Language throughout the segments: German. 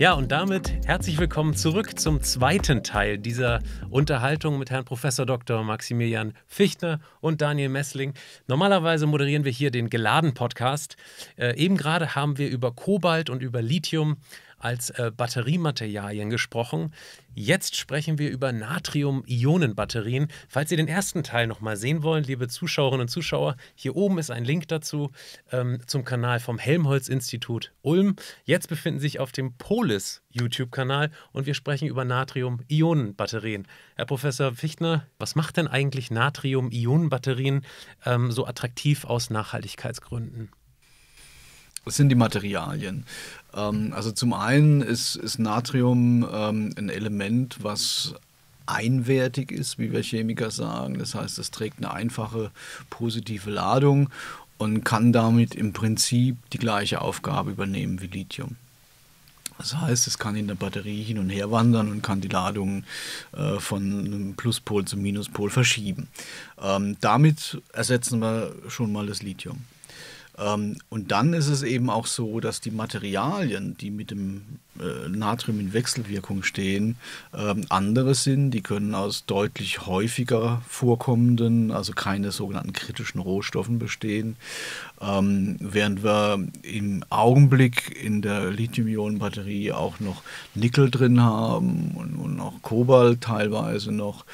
Ja, und damit herzlich willkommen zurück zum zweiten Teil dieser Unterhaltung mit Herrn Professor Dr. Maximilian Fichtner und Daniel Messling. Normalerweise moderieren wir hier den Geladen-Podcast. Äh, eben gerade haben wir über Kobalt und über Lithium als äh, Batteriematerialien gesprochen. Jetzt sprechen wir über Natrium-Ionen-Batterien. Falls ihr den ersten Teil nochmal sehen wollt, liebe Zuschauerinnen und Zuschauer, hier oben ist ein Link dazu ähm, zum Kanal vom Helmholtz-Institut Ulm. Jetzt befinden sich auf dem Polis YouTube-Kanal und wir sprechen über Natrium-Ionen-Batterien. Herr Professor Fichtner, was macht denn eigentlich Natrium-Ionen-Batterien ähm, so attraktiv aus Nachhaltigkeitsgründen? Sind die Materialien. Ähm, also zum einen ist, ist Natrium ähm, ein Element, was einwertig ist, wie wir Chemiker sagen. Das heißt, es trägt eine einfache positive Ladung und kann damit im Prinzip die gleiche Aufgabe übernehmen wie Lithium. Das heißt, es kann in der Batterie hin und her wandern und kann die Ladung äh, von einem Pluspol zum Minuspol verschieben. Ähm, damit ersetzen wir schon mal das Lithium. Ähm, und dann ist es eben auch so, dass die Materialien, die mit dem äh, Natrium in Wechselwirkung stehen, ähm, andere sind. Die können aus deutlich häufiger vorkommenden, also keine sogenannten kritischen Rohstoffen bestehen. Ähm, während wir im Augenblick in der Lithium-Ionen-Batterie auch noch Nickel drin haben und, und auch Kobalt teilweise noch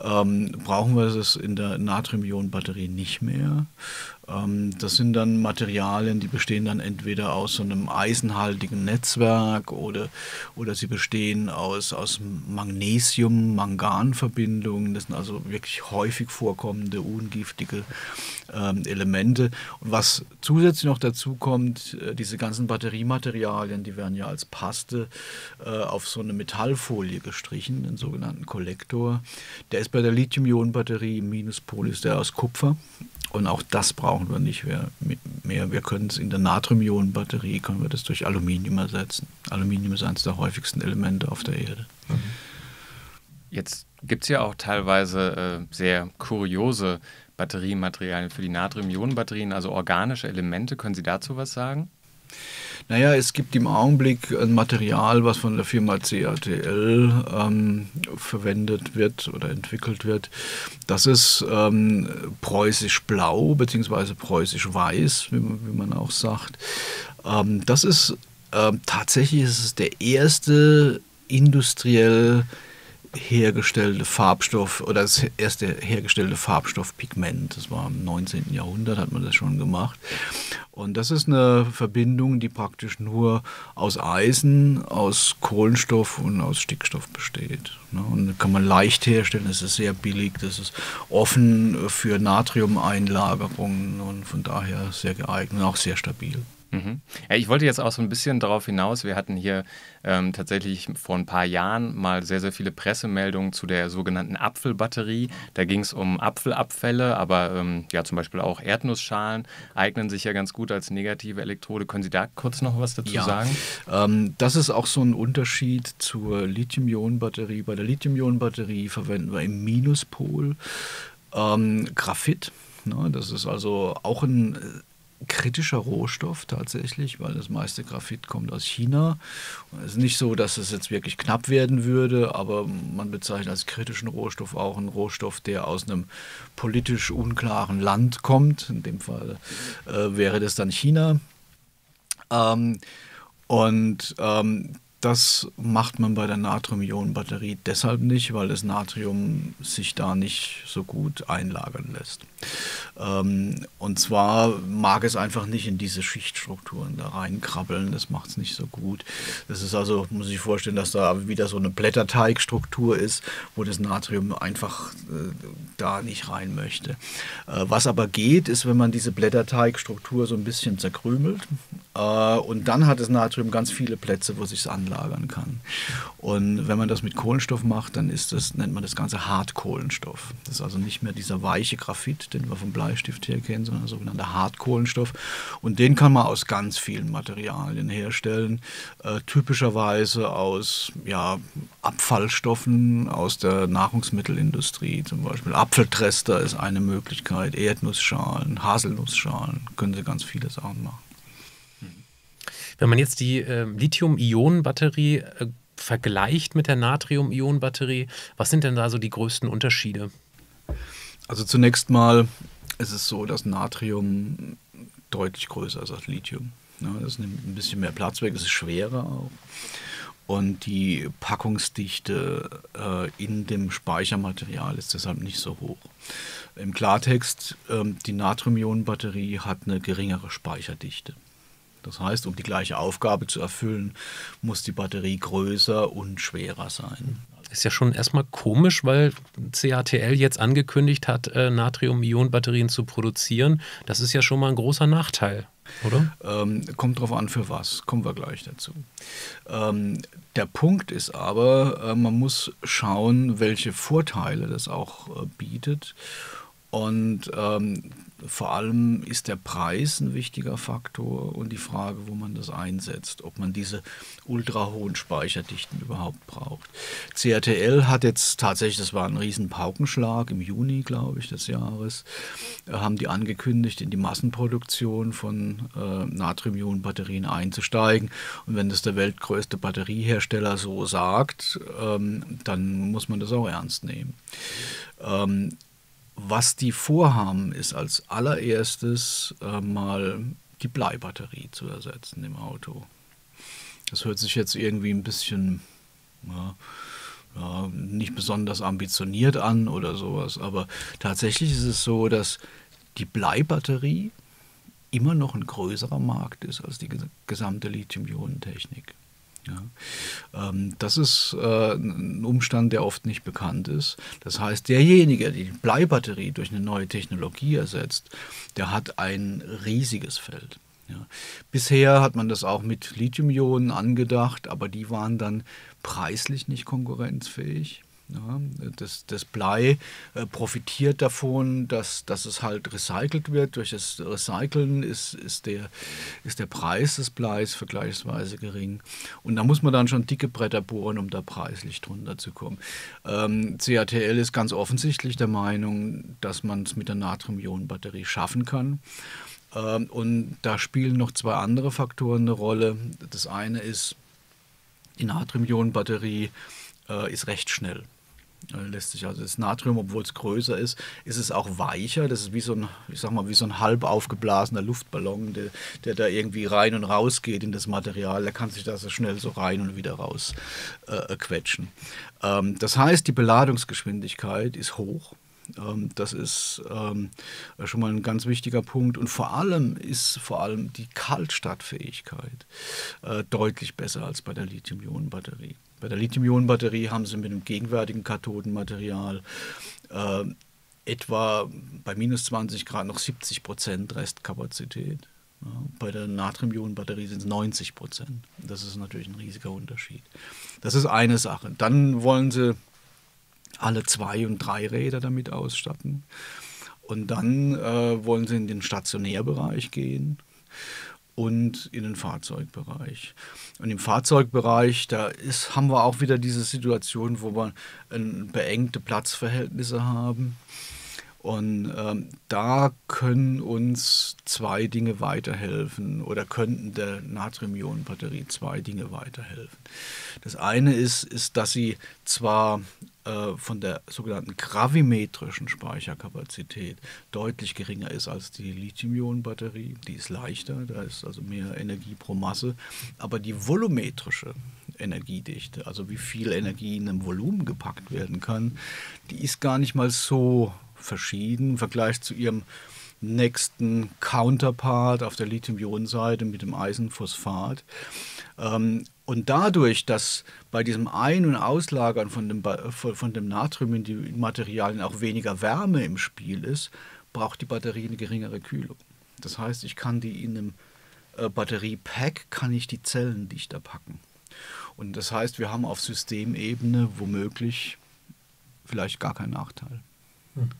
ähm, brauchen wir es in der Natrium-Ionen-Batterie nicht mehr. Ähm, das sind dann Materialien, die bestehen dann entweder aus so einem eisenhaltigen Netzwerk oder, oder sie bestehen aus, aus Magnesium-Mangan-Verbindungen. Das sind also wirklich häufig vorkommende, ungiftige ähm, Elemente. Und was zusätzlich noch dazu kommt, äh, diese ganzen Batteriematerialien, die werden ja als Paste äh, auf so eine Metallfolie gestrichen, den sogenannten Kollektor. Der ist bei der Lithium-Ionen-Batterie im Minuspol ist der aus Kupfer. Und auch das brauchen wir nicht mehr. Wir können es in der Natrium-Ionen-Batterie können wir das durch Aluminium ersetzen. Aluminium ist eines der häufigsten Elemente auf der Erde. Jetzt gibt es ja auch teilweise äh, sehr kuriose Batteriematerialien für die Natrium-Ionen-Batterien, also organische Elemente. Können Sie dazu was sagen? Naja, es gibt im Augenblick ein Material, was von der Firma CATL ähm, verwendet wird oder entwickelt wird. Das ist ähm, preußisch-blau bzw. preußisch-weiß, wie, wie, man auch sagt. Ähm, das ist ähm, tatsächlich ist es der erste industriell hergestellte Farbstoff oder das erste hergestellte Farbstoffpigment. Das war im 19. Jahrhundert, hat man das schon gemacht. Und das ist eine Verbindung, die praktisch nur aus Eisen, aus Kohlenstoff und aus Stickstoff besteht. Ne? Und kann man leicht herstellen, das ist sehr billig, das ist offen für Natriumeinlagerungen und von daher sehr geeignet und auch sehr stabil. Mhm. Ja, ich wollte jetzt auch so ein bisschen darauf hinaus, wir hatten hier ähm, tatsächlich vor ein paar Jahren mal sehr, sehr viele Pressemeldungen zu der sogenannten Apfelbatterie. Da ging es um Apfelabfälle, aber ähm, ja zum Beispiel auch Erdnussschalen eignen sich ja ganz gut als negative Elektrode. Können Sie da kurz noch was dazu ja. sagen? Ähm, das ist auch so ein Unterschied zur Lithium-Ionen-Batterie. Bei der Lithium-Ionen-Batterie verwenden wir im Minuspol ähm, Graphit. Ne? Das ist also auch ein kritischer Rohstoff tatsächlich, weil das meiste Graphit kommt aus China. Es ist nicht so, dass es jetzt wirklich knapp werden würde, aber man bezeichnet als kritischen Rohstoff auch einen Rohstoff, der aus einem politisch unklaren Land kommt. In dem Fall äh, wäre das dann China. Ähm, und ähm, das macht man bei der Natrium-Ionen-Batterie deshalb nicht, weil das Natrium sich da nicht so gut einlagern lässt. Ähm, und zwar mag es einfach nicht in diese Schichtstrukturen da reinkrabbeln, das macht es nicht so gut. Das ist also, muss ich vorstellen, dass da wieder so eine Blätterteigstruktur ist, wo das Natrium einfach äh, da nicht rein möchte. Äh, was aber geht, ist, wenn man diese Blätterteigstruktur so ein bisschen zerkrümelt äh, und dann hat das Natrium ganz viele Plätze, wo sich es anlagert lagern kann. Und wenn man das mit Kohlenstoff macht, dann ist das, nennt man das Ganze Hartkohlenstoff. Das ist also nicht mehr dieser weiche Graphit, den wir vom Bleistift her kennen, sondern sogenannter Hartkohlenstoff. Und den kann man aus ganz vielen Materialien herstellen. Äh, typischerweise aus ja, Abfallstoffen aus der Nahrungsmittelindustrie, zum Beispiel Apfeltrester ist eine Möglichkeit, Erdnussschalen, Haselnussschalen, können Sie ganz viele Sachen machen. Wenn man jetzt die äh, Lithium-Ionen-Batterie äh, vergleicht mit der Natrium-Ionen-Batterie, was sind denn da so die größten Unterschiede? Also zunächst mal ist es so, dass Natrium deutlich größer ist als Lithium. Ja, das nimmt ein bisschen mehr Platz weg, es ist schwerer auch. Und die Packungsdichte äh, in dem Speichermaterial ist deshalb nicht so hoch. Im Klartext, ähm, die Natrium-Ionen-Batterie hat eine geringere Speicherdichte. Das heißt, um die gleiche Aufgabe zu erfüllen, muss die Batterie größer und schwerer sein. Ist ja schon erstmal komisch, weil CATL jetzt angekündigt hat, äh, Natrium-Ionen-Batterien zu produzieren. Das ist ja schon mal ein großer Nachteil, oder? Ähm, kommt drauf an, für was. Kommen wir gleich dazu. Ähm, der Punkt ist aber, äh, man muss schauen, welche Vorteile das auch äh, bietet. Und ähm, vor allem ist der Preis ein wichtiger Faktor und die Frage, wo man das einsetzt, ob man diese ultra hohen Speicherdichten überhaupt braucht. CRTL hat jetzt tatsächlich, das war ein riesen Paukenschlag im Juni, glaube ich, des Jahres, äh, haben die angekündigt, in die Massenproduktion von äh, Natrium-Ionen-Batterien einzusteigen. Und wenn das der weltgrößte Batteriehersteller so sagt, ähm, dann muss man das auch ernst nehmen. Ähm, was die vorhaben, ist als allererstes äh, mal die Bleibatterie zu ersetzen im Auto. Das hört sich jetzt irgendwie ein bisschen ja, ja, nicht besonders ambitioniert an oder sowas, aber tatsächlich ist es so, dass die Bleibatterie immer noch ein größerer Markt ist als die gesamte Lithium-Ionen-Technik. Ja. Ähm, das ist äh, ein Umstand, der oft nicht bekannt ist. Das heißt, derjenige, der die Bleibatterie durch eine neue Technologie ersetzt, der hat ein riesiges Feld. Ja. Bisher hat man das auch mit Lithium-Ionen angedacht, aber die waren dann preislich nicht konkurrenzfähig. Ja, das, das Blei äh, profitiert davon, dass, dass es halt recycelt wird. Durch das Recyceln ist, ist, der, ist der Preis des Bleis vergleichsweise gering. Und da muss man dann schon dicke Bretter bohren, um da preislich drunter zu kommen. Ähm, CATL ist ganz offensichtlich der Meinung, dass man es mit der Natrium-Ionen-Batterie schaffen kann. Ähm, und da spielen noch zwei andere Faktoren eine Rolle. Das eine ist, die Natrium-Ionen-Batterie äh, ist recht schnell. Äh, lässt sich also das Natrium, obwohl es größer ist, ist es auch weicher. Das ist wie so ein, ich sag mal, wie so ein halb aufgeblasener Luftballon, der, der da irgendwie rein und raus geht in das Material. Der kann sich da so schnell so rein und wieder raus äh, quetschen. Ähm, das heißt, die Beladungsgeschwindigkeit ist hoch. Ähm, das ist ähm, schon mal ein ganz wichtiger Punkt. Und vor allem ist vor allem die Kaltstartfähigkeit äh, deutlich besser als bei der Lithium-Ionen-Batterie. Bei der Lithium-Ionen-Batterie haben sie mit dem gegenwärtigen Kathodenmaterial äh, etwa bei minus 20 Grad noch 70 Prozent Restkapazität. Ja, bei der Natrium-Ionen-Batterie sind es 90 Prozent. Das ist natürlich ein riesiger Unterschied. Das ist eine Sache. Dann wollen sie alle zwei und drei Räder damit ausstatten. Und dann äh, wollen sie in den Stationärbereich gehen und in den Fahrzeugbereich. Und im Fahrzeugbereich, da ist, haben wir auch wieder diese Situation, wo wir beengte Platzverhältnisse haben. Und ähm, da können uns zwei Dinge weiterhelfen oder könnten der Natrium-Ionen-Batterie zwei Dinge weiterhelfen. Das eine ist, ist dass sie zwar äh, von der sogenannten gravimetrischen Speicherkapazität deutlich geringer ist als die Lithium-Ionen-Batterie. Die ist leichter, da ist also mehr Energie pro Masse, aber die volumetrische Energiedichte, also wie viel Energie in einem Volumen gepackt werden kann, die ist gar nicht mal so verschieden im Vergleich zu ihrem nächsten Counterpart auf der Lithium-Ionen-Seite mit dem Eisenphosphat. Ähm, und dadurch, dass bei diesem Ein- und Auslagern von dem, von dem Natrium in die Materialien auch weniger Wärme im Spiel ist, braucht die Batterie eine geringere Kühlung. Das heißt, ich kann die in einem äh, Batteriepack, kann ich die Zellen dichter packen. Und das heißt, wir haben auf Systemebene womöglich vielleicht gar keinen Nachteil. Hm.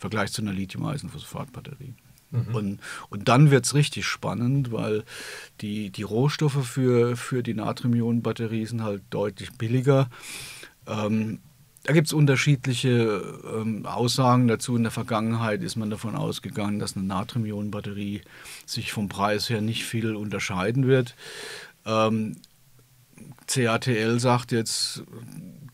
Vergleich zu einer Lithium-Eisenphosphat-Batterie. Mhm. Und, und dann wird es richtig spannend, weil die, die Rohstoffe für, für die Natrium-Ionen-Batterie sind halt deutlich billiger. Ähm, da gibt es unterschiedliche ähm, Aussagen dazu. In der Vergangenheit ist man davon ausgegangen, dass eine Natrium-Ionen-Batterie sich vom Preis her nicht viel unterscheiden wird. Ähm, CATL sagt jetzt,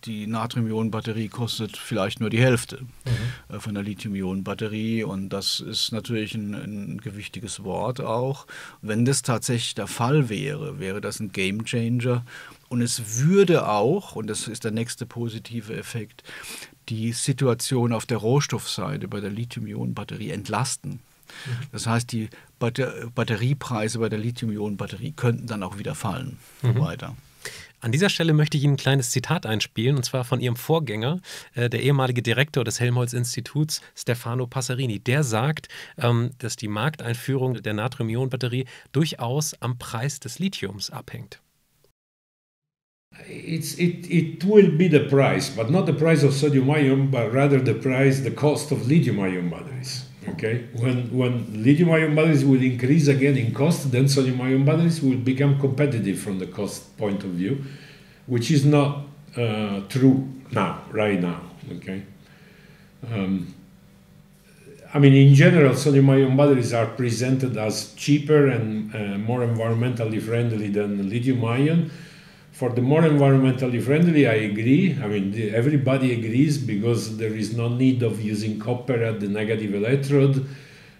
die Natrium-Ionen-Batterie kostet vielleicht nur die Hälfte mhm. Äh, von der Lithium-Ionen-Batterie und das ist natürlich ein, ein, gewichtiges Wort auch. Wenn das tatsächlich der Fall wäre, wäre das ein Game-Changer und es würde auch, und das ist der nächste positive Effekt, die Situation auf der Rohstoffseite bei der Lithium-Ionen-Batterie entlasten. Mhm. Das heißt, die Batteriepreise bei der Lithium-Ionen-Batterie könnten dann auch wieder fallen. Mhm. Weiter. An dieser Stelle möchte ich Ihnen ein kleines Zitat einspielen, und zwar von Ihrem Vorgänger, äh, der ehemalige Direktor des Helmholtz-Instituts, Stefano Passerini. Der sagt, ähm, dass die Markteinführung der Natrium-Ionen-Batterie durchaus am Preis des Lithiums abhängt. It's, it, it will be the price, but not the price of sodium ion, but rather the price, the cost of lithium ion batteries. Okay, when when lithium ion batteries will increase again in cost, then sodium ion batteries will become competitive from the cost point of view, which is not uh, true now, right now. Okay. Um, I mean, in general, sodium ion batteries are presented as cheaper and uh, more environmentally friendly than lithium ion for the more environmentally friendly, I agree. I mean, the, everybody agrees because there is no need of using copper at the negative electrode.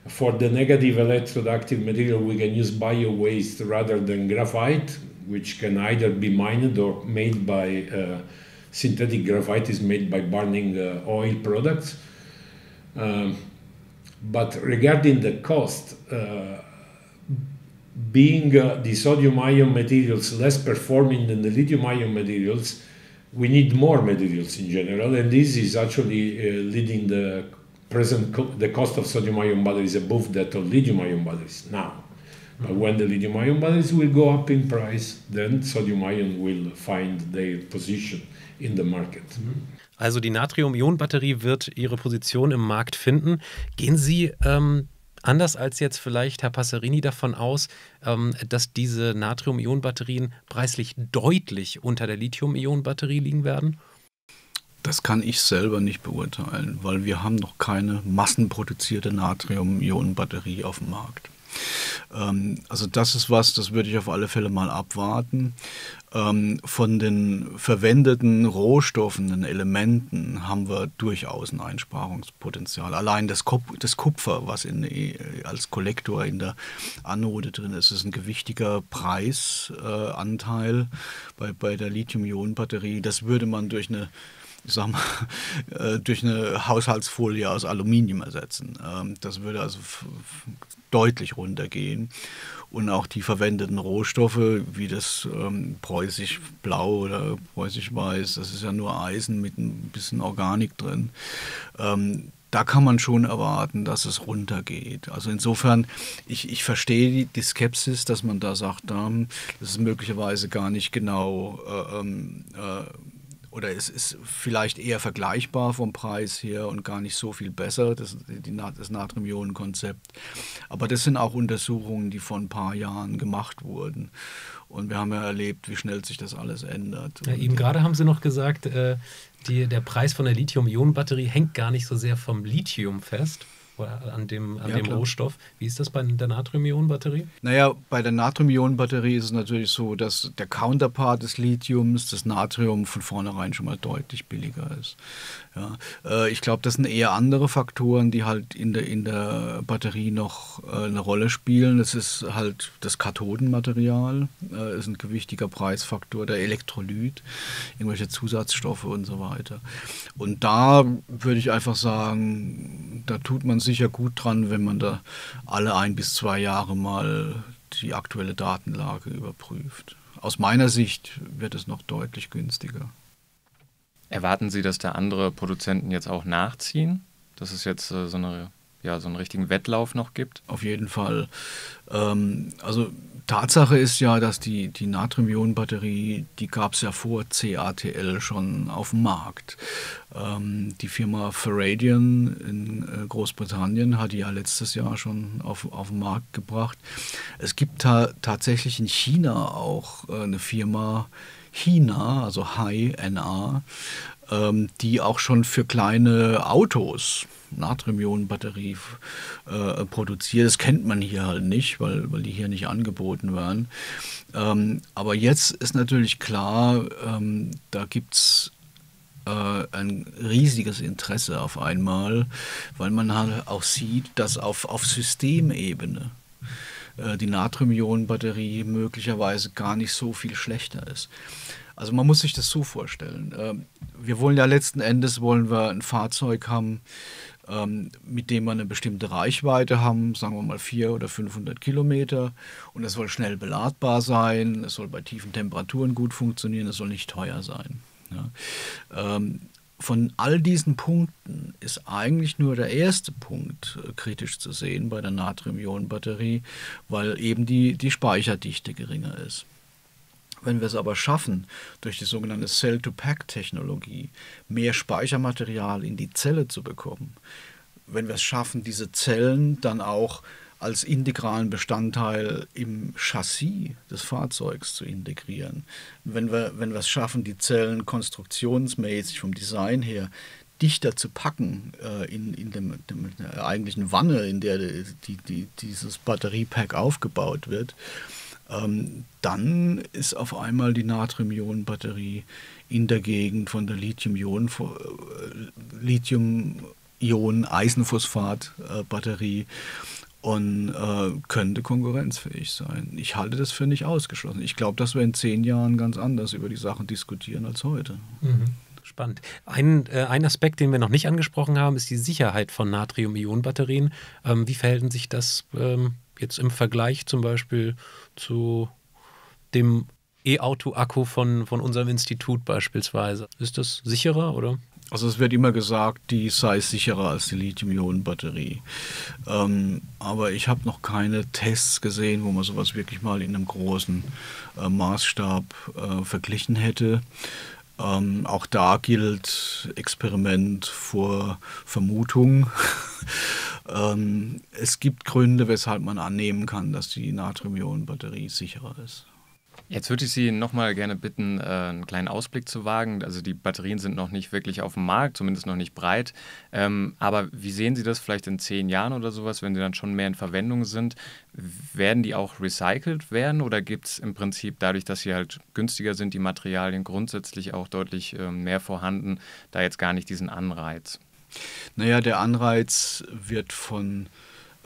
For the negative electrode active material, we can use bio waste rather than graphite, which can either be mined or made by uh, synthetic graphite is made by burning uh, oil products. Um, but regarding the cost, uh, being uh, the sodium ion materials less performing than the lithium ion materials, we need more materials in general, and this is actually uh, leading the present co- the cost of sodium ion batteries above that of lithium ion batteries now. But when the lithium ion batteries will go up in price, then sodium ion will find their position in the market. Also die Natrium-Ionen-Batterie wird ihre Position im Markt finden. Gehen Sie ähm, anders als jetzt vielleicht Herr Passerini davon aus, ähm, dass diese Natrium-Ionen-Batterien preislich deutlich unter der Lithium-Ionen-Batterie liegen werden? Das kann ich selber nicht beurteilen, weil wir haben noch keine massenproduzierte Natrium-Ionen-Batterie auf dem Markt. Ähm, also das ist was, das würde ich auf alle Fälle mal abwarten. Ähm, von den verwendeten Rohstoffen, den Elementen haben wir durchaus ein Einsparungspotenzial. Allein das, das Kupfer, was in, äh, als Kollektor in der Anode drin ist, ist ein gewichtiger Preisanteil äh, bei, bei der Lithium-Ionen-Batterie. Das würde man durch eine ich sag mal, äh, durch eine Haushaltsfolie aus Aluminium ersetzen. Ähm, das würde also deutlich runtergehen. Und auch die verwendeten Rohstoffe, wie das ähm, preußisch blau oder preußisch weiß, das ist ja nur Eisen mit ein bisschen Organik drin. Ähm, da kann man schon erwarten, dass es runtergeht. Also insofern, ich, ich verstehe die, die Skepsis, dass man da sagt, ähm, das ist möglicherweise gar nicht genau äh, ähm, äh, oder es ist vielleicht eher vergleichbar vom Preis her und gar nicht so viel besser, das, die, das Natrium-Ionen-Konzept. Aber das sind auch Untersuchungen, die vor ein paar Jahren gemacht wurden. Und wir haben ja erlebt, wie schnell sich das alles ändert. Ja, eben gerade haben Sie noch gesagt, äh, die, der Preis von der Lithium-Ionen-Batterie hängt gar nicht so sehr vom Lithium fest, oder an dem, an ja, dem Rohstoff. Wie ist das bei der Natrium-Ionen-Batterie? Naja, bei der Natrium-Ionen-Batterie ist es natürlich so, dass der Counterpart des Lithiums, das Natrium, von vornherein schon mal deutlich billiger ist. Ja, äh, ich glaube, das sind eher andere Faktoren, die halt in der, in der Batterie noch äh, eine Rolle spielen. Das ist halt das Kathodenmaterial, äh, ist ein gewichtiger Preisfaktor, der Elektrolyt, irgendwelche Zusatzstoffe und so weiter. Und da würde ich einfach sagen, da tut man sicher gut dran, wenn man da alle ein bis zwei Jahre mal die aktuelle Datenlage überprüft. Aus meiner Sicht wird es noch deutlich günstiger. Erwarten Sie, dass da andere Produzenten jetzt auch nachziehen? Dass es jetzt äh, so, eine, ja, so einen richtigen Wettlauf noch gibt? Auf jeden Fall. Ähm, also Tatsache ist ja, dass die, die Natrium-Ionen-Batterie, die gab es ja vor CATL schon auf dem Markt. Ähm, die Firma Faradion in äh, Großbritannien hat die ja letztes Jahr schon auf, auf den Markt gebracht. Es gibt ta tatsächlich in China auch äh, eine Firma, China, also High-NA, ähm, die auch schon für kleine Autos Natrium-Ionen-Batterie äh, produziert. Das kennt man hier halt nicht, weil, weil die hier nicht angeboten werden. Ähm, aber jetzt ist natürlich klar, ähm, da gibt es äh, ein riesiges Interesse auf einmal, weil man halt auch sieht, dass auf, auf Systemebene äh, die Natrium-Ionen-Batterie möglicherweise gar nicht so viel schlechter ist. Also man muss sich das so vorstellen. Ähm, wir wollen ja letzten Endes wollen wir ein Fahrzeug haben, ähm, mit dem wir eine bestimmte Reichweite haben, sagen wir mal 400 oder 500 Kilometer. Und es soll schnell beladbar sein, es soll bei tiefen Temperaturen gut funktionieren, es soll nicht teuer sein. Ja. Ähm, von all diesen Punkten ist eigentlich nur der erste Punkt äh, kritisch zu sehen bei der Natrium-Ionen-Batterie, weil eben die, die Speicherdichte geringer ist. Wenn wir es aber schaffen, durch die sogenannte Cell-to-Pack-Technologie mehr Speichermaterial in die Zelle zu bekommen, wenn wir es schaffen, diese Zellen dann auch als integralen Bestandteil im Chassis des Fahrzeugs zu integrieren. Wenn wir, wenn wir es schaffen, die Zellen konstruktionsmäßig vom Design her dichter zu packen äh, in, in dem, dem, eigentlichen Wanne, in der die, die, dieses Batteriepack aufgebaut wird, ähm, dann ist auf einmal die Natrium-Ionen-Batterie in der Gegend von der Lithium-Ionen-Eisenphosphat-Batterie Lithium und äh, könnte konkurrenzfähig sein. Ich halte das für nicht ausgeschlossen. Ich glaube, dass wir in zehn Jahren ganz anders über die Sachen diskutieren als heute. Mhm. Spannend. Ein, äh, ein Aspekt, den wir noch nicht angesprochen haben, ist die Sicherheit von Natrium-Ionen-Batterien. Ähm, wie verhält sich das ähm, jetzt im Vergleich zum Beispiel zu dem E-Auto-Akku von, von unserem Institut beispielsweise? Ist das sicherer oder? Also es wird immer gesagt, die sei sicherer als die Lithium-Ionen-Batterie. Ähm, aber ich habe noch keine Tests gesehen, wo man sowas wirklich mal in einem großen äh, Maßstab äh, verglichen hätte. Ähm, auch da gilt Experiment vor Vermutung. ähm, es gibt Gründe, weshalb man annehmen kann, dass die Natrium-Ionen-Batterie sicherer ist. Jetzt würde ich Sie nochmal gerne bitten, äh, einen kleinen Ausblick zu wagen. Also die Batterien sind noch nicht wirklich auf dem Markt, zumindest noch nicht breit. Ähm, aber wie sehen Sie das vielleicht in zehn Jahren oder sowas, wenn sie dann schon mehr in Verwendung sind? Werden die auch recycelt werden oder gibt es im Prinzip dadurch, dass sie halt günstiger sind, die Materialien grundsätzlich auch deutlich äh, mehr vorhanden, da jetzt gar nicht diesen Anreiz? Naja, der Anreiz wird von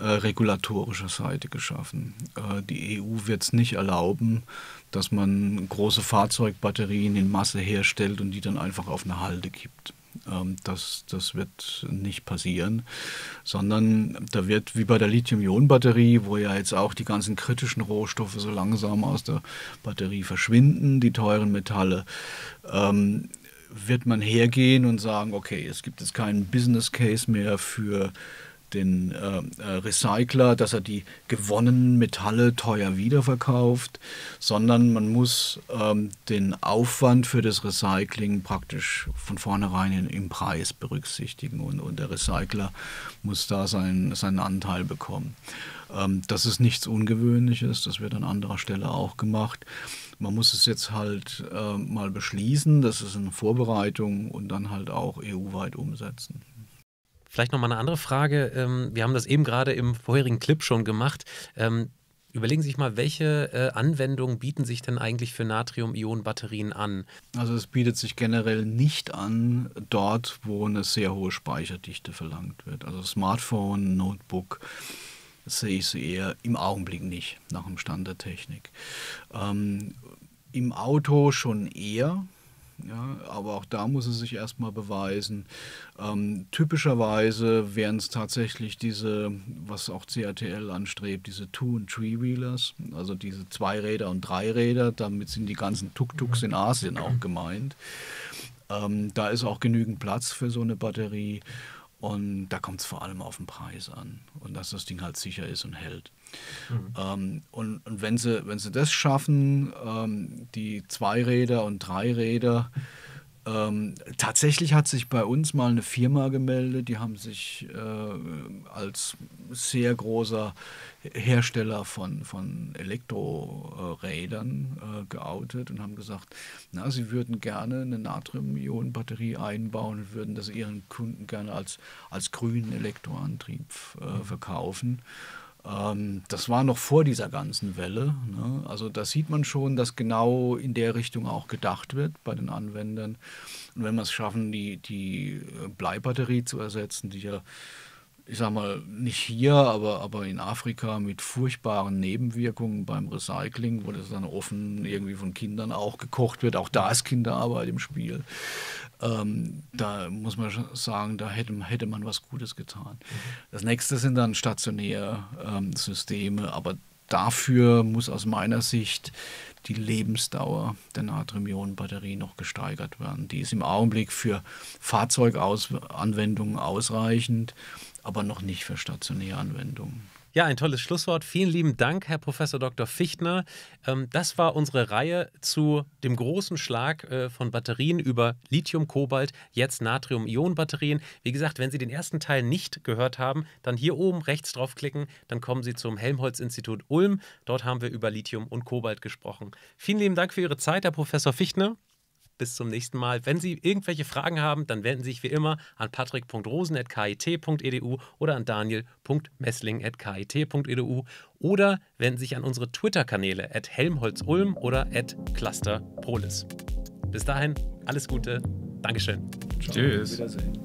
regulatorischer Seite geschaffen. Äh, die EU wird es nicht erlauben, dass man große Fahrzeugbatterien in Masse herstellt und die dann einfach auf eine Halde gibt. Ähm, das, das wird nicht passieren, sondern da wird wie bei der Lithium-Ionen-Batterie, wo ja jetzt auch die ganzen kritischen Rohstoffe so langsam aus der Batterie verschwinden, die teuren Metalle, ähm, wird man hergehen und sagen, okay, es gibt jetzt keinen Business Case mehr für den äh, äh, Recycler, dass er die gewonnenen Metalle teuer wiederverkauft, sondern man muss ähm, den Aufwand für das Recycling praktisch von vornherein in, im Preis berücksichtigen und, und der Recycler muss da sein, seinen Anteil bekommen. Ähm, das ist nichts Ungewöhnliches, das wird an anderer Stelle auch gemacht. Man muss es jetzt halt äh, mal beschließen, das ist eine Vorbereitung und dann halt auch EU-weit umsetzen. Vielleicht nochmal eine andere Frage. Ähm, wir haben das eben gerade im vorherigen Clip schon gemacht. Ähm, überlegen Sie sich mal, welche äh, Anwendungen bieten sich denn eigentlich für Natrium-Ionen-Batterien an? Also es bietet sich generell nicht an dort, wo eine sehr hohe Speicherdichte verlangt wird. Also Smartphone, Notebook sehe ich sie eher im Augenblick nicht nach dem Stand der Technik. Ähm, Im Auto schon eher, ja, aber auch da muss es sich erstmal beweisen. Ähm, typischerweise wären es tatsächlich diese, was auch CATL anstrebt, diese Two- und Three-Wheelers, also diese Zweiräder und Dreiräder. Damit sind die ganzen Tuk-Tuks in Asien auch gemeint. Ähm, da ist auch genügend Platz für so eine Batterie. Und da kommt es vor allem auf den Preis an und dass das Ding halt sicher ist und hält. Mhm. Ähm, und, und wenn, sie, wenn sie das schaffen, ähm, die Zweiräder und Dreiräder Ähm, tatsächlich hat sich bei uns mal eine Firma gemeldet, die haben sich äh, als sehr großer Hersteller von, von Elektrorädern äh, geoutet und haben gesagt, na, sie würden gerne eine Natrium-Ionen-Batterie einbauen und würden das ihren Kunden gerne als, als grünen Elektroantrieb äh, verkaufen. Ähm, das war noch vor dieser ganzen Welle. Ne? Also da sieht man schon, dass genau in der Richtung auch gedacht wird bei den Anwendern. Und wenn wir es schaffen, die, die Bleibatterie zu ersetzen, die ja ich sag mal, nicht hier, aber, aber in Afrika mit furchtbaren Nebenwirkungen beim Recycling, wo das dann offen irgendwie von Kindern auch gekocht wird. Auch da ist Kinderarbeit im Spiel. Ähm, da muss man sagen, da hätte, hätte man was Gutes getan. Das nächste sind dann stationäre ähm, Systeme, aber dafür muss aus meiner Sicht die Lebensdauer der Natrium-Ionen-Batterie noch gesteigert werden. Die ist im Augenblick für Fahrzeuganwendungen ausreichend, aber noch nicht für stationäre Anwendungen. Ja, ein tolles Schlusswort. Vielen lieben Dank, Herr Professor Dr. Fichtner. Ähm, das war unsere Reihe zu dem großen Schlag äh, von Batterien über Lithium, Kobalt, jetzt Natrium-Ionen-Batterien. Wie gesagt, wenn Sie den ersten Teil nicht gehört haben, dann hier oben rechts draufklicken, dann kommen Sie zum Helmholtz-Institut Ulm. Dort haben wir über Lithium und Kobalt gesprochen. Vielen lieben Dank für Ihre Zeit, Herr Professor Fichtner bis zum nächsten Mal. Wenn Sie irgendwelche Fragen haben, dann wenden Sie sich wie immer an patrick.rosen.kit.edu oder an daniel.messling.kit.edu oder wenden sich an unsere Twitter-Kanäle at helmholtzulm oder at clusterpolis. Bis dahin, alles Gute. Dankeschön. Ciao. Tschüss. Wiedersehen.